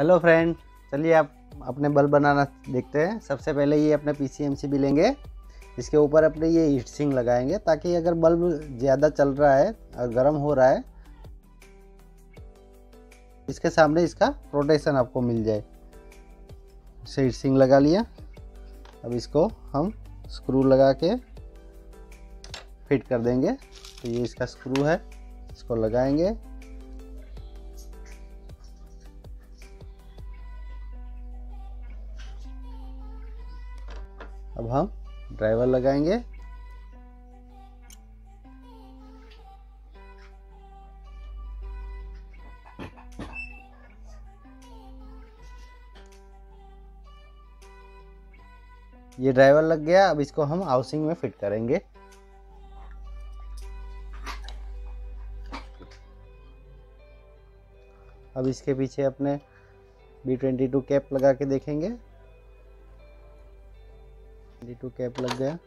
Hello friend चलिए आप अपने बल्ब बनाना देखते हैं। सबसे पहले ये अपने पी सी भी लेंगे। इसके ऊपर अपने ये हीट सिंग लगाएँगे ताकि अगर बल्ब ज़्यादा चल रहा है और गर्म हो रहा है, इसके सामने इसका प्रोटेक्शन आपको मिल जाए। हीट सिंग लगा लिया। अब इसको हम स्क्रू लगा के फिट कर देंगे। तो ये इसका स्क्रू है। इसको लगाएँगे। अब हम ड्राइवर लगाएँगे। ये ड्राइवर लग गया, अब इसको हम हाउसिंग में फिट करेंगे। अब इसके पीछे अपने बी ट्वेंटी टू कैप लगा के देखेंगे। टू कैप लग गया।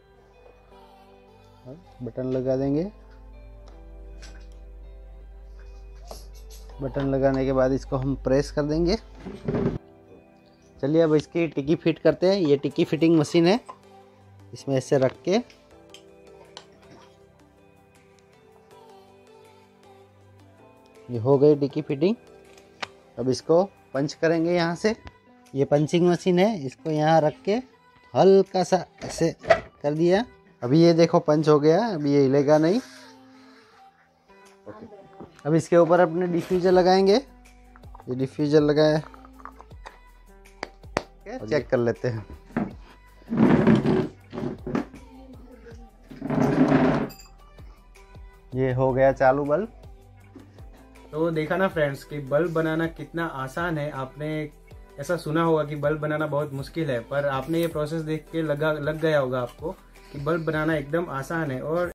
बटन लगा देंगे। बटन लगाने के बाद इसको हम प्रेस कर देंगे। चलिए अब इसकी टिक्की फिट करते हैं। ये टिक्की फिटिंग मशीन है। इसमें ऐसे रख के। ये हो गई टिक्की फिटिंग अब इसको पंच करेंगे यहाँ से। ये पंचिंग मशीन है। इसको यहाँ रख के हल्का सा ऐसे कर दिया। अभी ये देखो पंच हो गया, अभी ये हिलेगा नहीं। ओके अब इसके ऊपर अपने डिफ्यूजर लगाएँगे। ये डिफ्यूजर लगाया। चेक कर लेते हैं। ये हो गया चालू बल्ब। तो देखा ना फ्रेंड्स, कि बल्ब बनाना कितना आसान है। आपने ऐसा सुना होगा कि बल्ब बनाना बहुत मुश्किल है, पर आपने ये प्रोसेस देख के लगा, लग गया होगा आपको कि बल्ब बनाना एकदम आसान है और